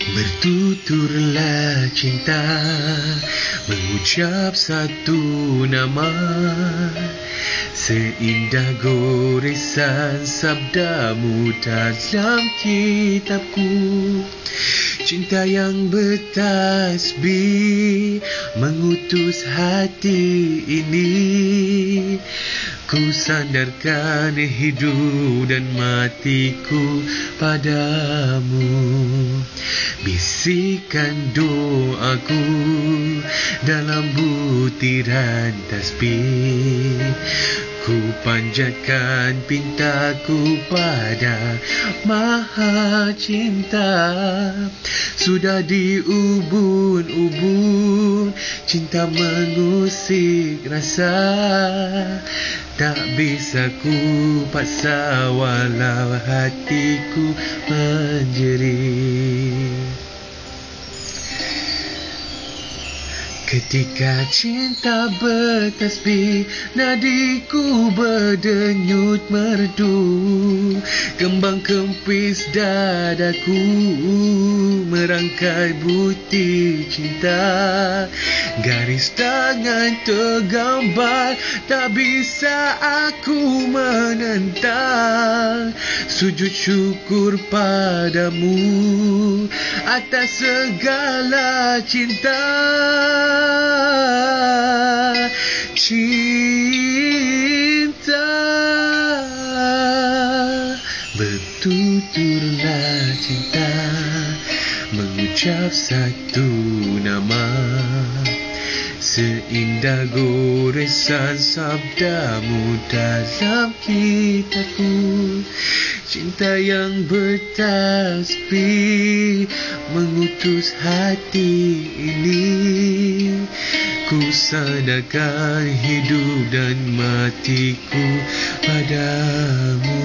Bertuturlah cinta Mengucap satu nama. Seindah goresan sabdamu dalam kitabku. Cinta yang bertasbih mengutus hati ini. Ku sandarkan hidup dan matiku padamu Bisikan doaku dalam butiran tasbih. Ku panjatkan pintaku pada Maha Cinta. Sudah diubun-ubun Cinta mengusik rasa. Tak bisa ku paksa walau hatiku menjerit Ketika cinta bertasbih Nadiku berdenyut merdu. Kembang kempis dadaku Merangkai butir cinta. Garis tangan tergambar Tak bisa aku menentang. Sujud syukur padamu Atas segala cinta. Cinta. Bertuturlah cinta. Mengucap satu nama Seindah goresan sabdamu dalam kitabku. Cinta yang bertasbih mengutus hati ini. Ku sadarkan hidup dan matiku padamu